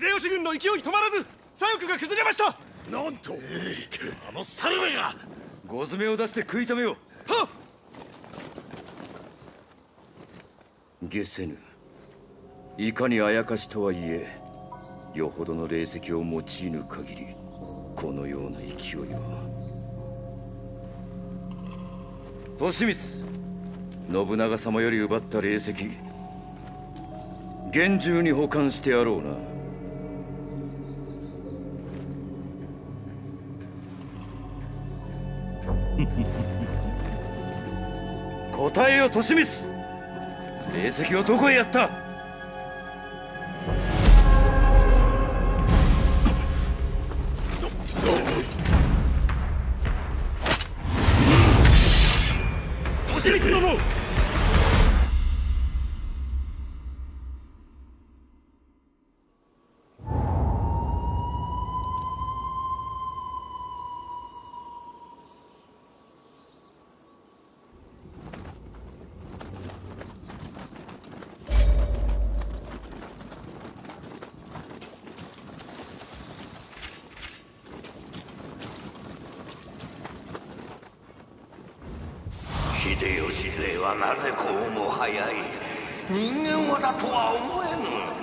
秀吉軍の勢い止まらず左翼が崩れました。なんと、あの猿めが。ゴズメを出して食い止めよう。はっ！ゲセヌいかにあやかしとはいえよほどの霊石を用いぬ限りこのような勢いは。利光信長様より奪った霊石厳重に保管してやろうな答えよ利光霊石をどこへやった？思えぬ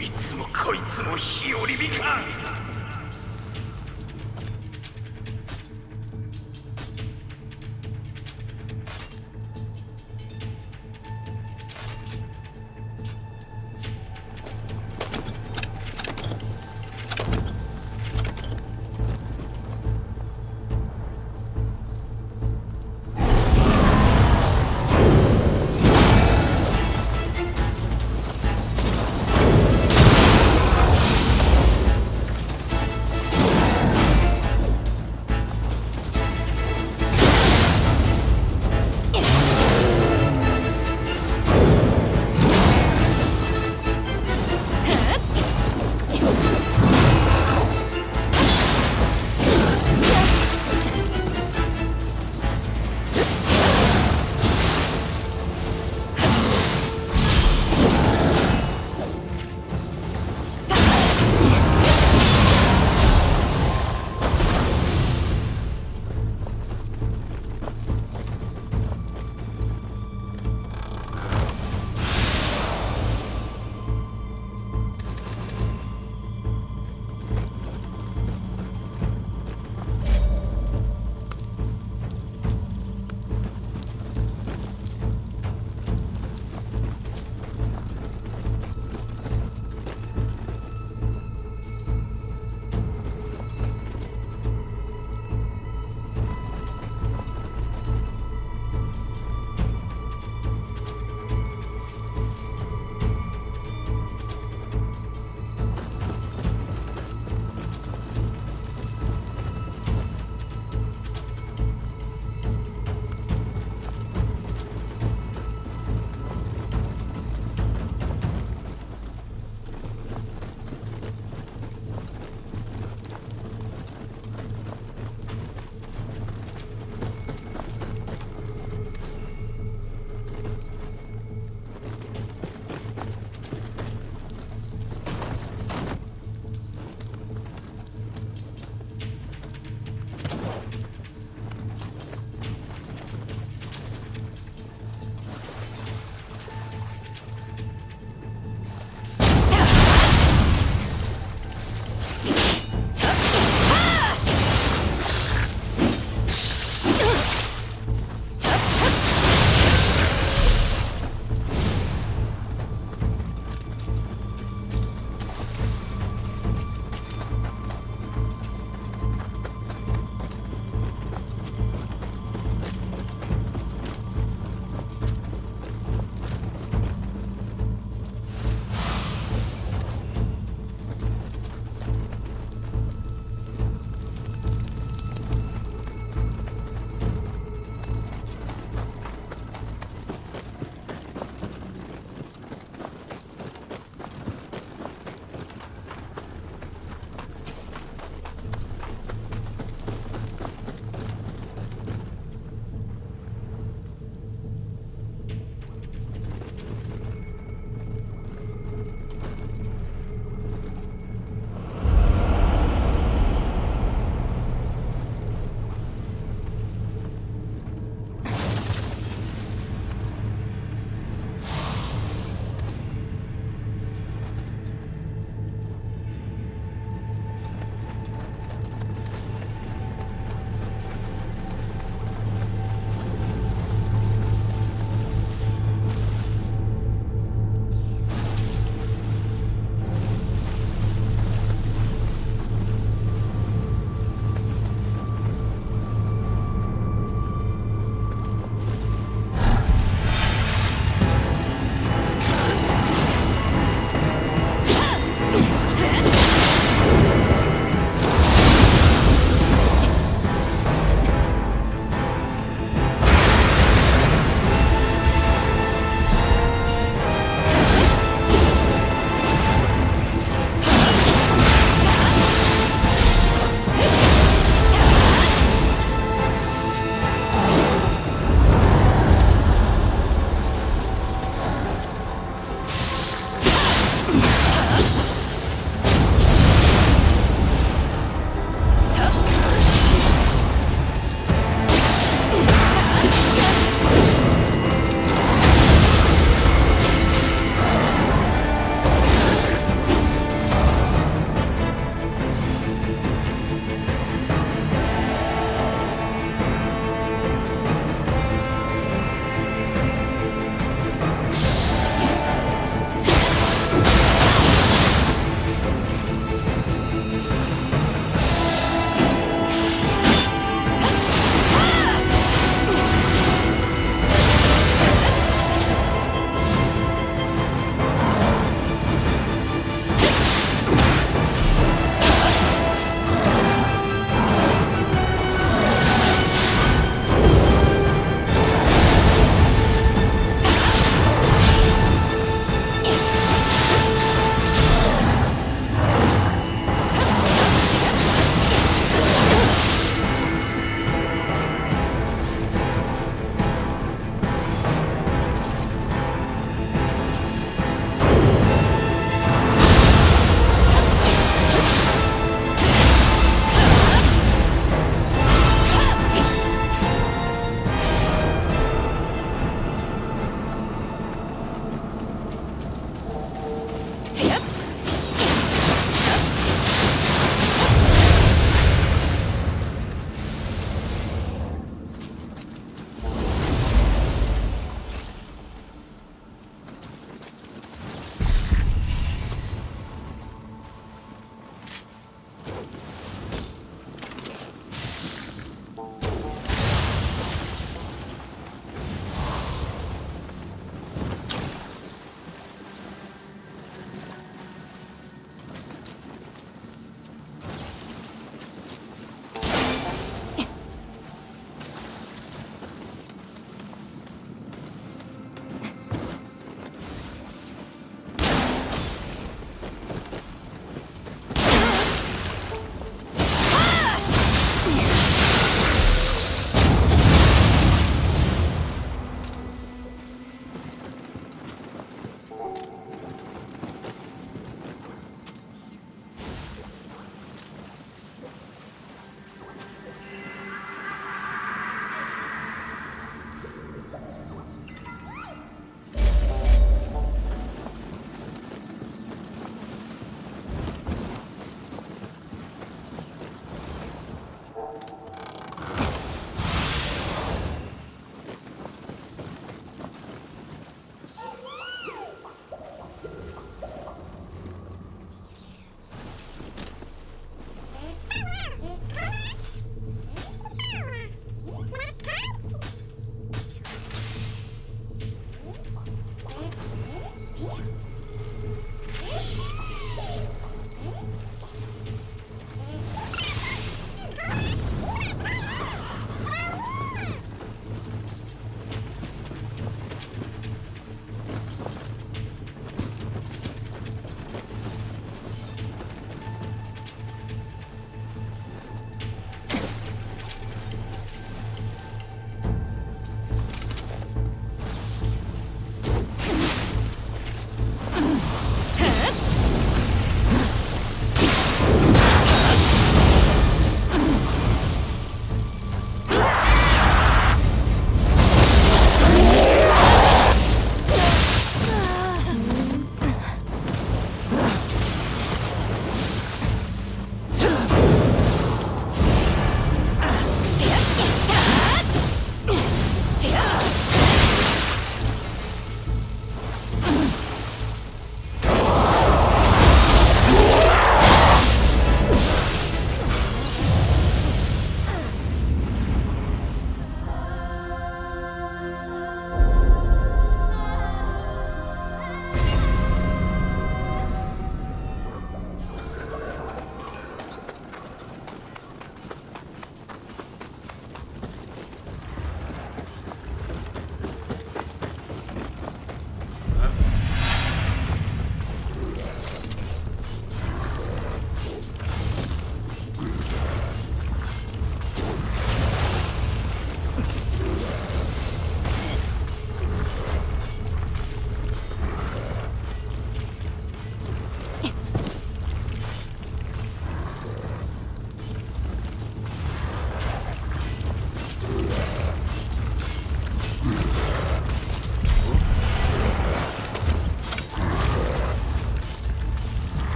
いつもこいつも日和見か。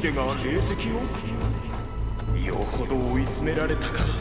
秀が霊石を？よほど追い詰められたか。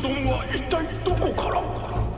殿は一体どこから？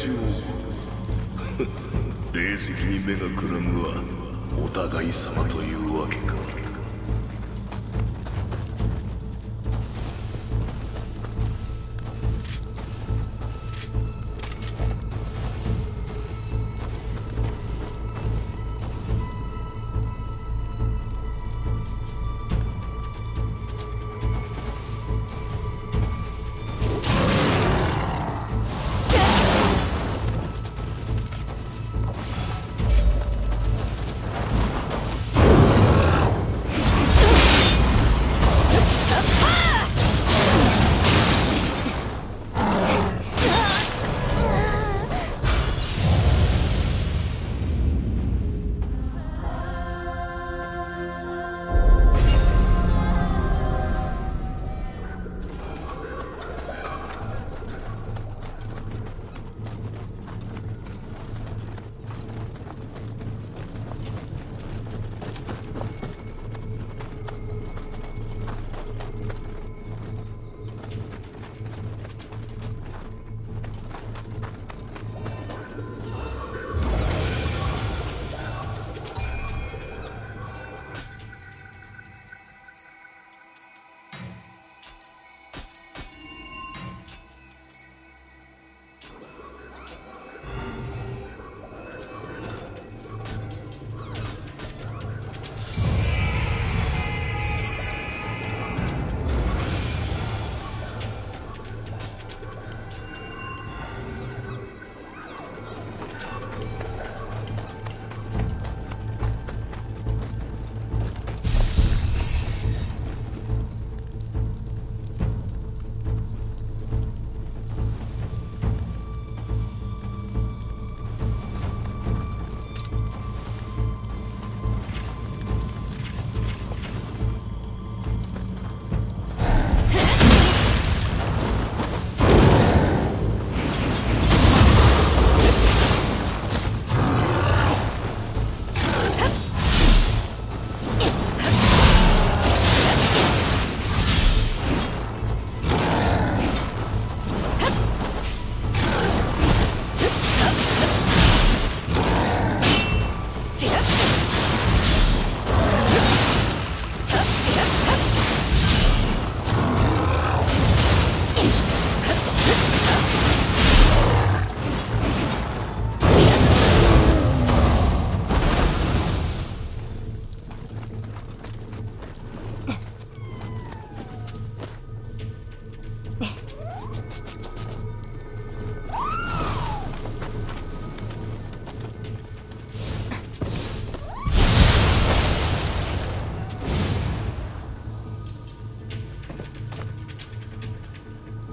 しょう。霊石に目がくらむはお互い様というわけか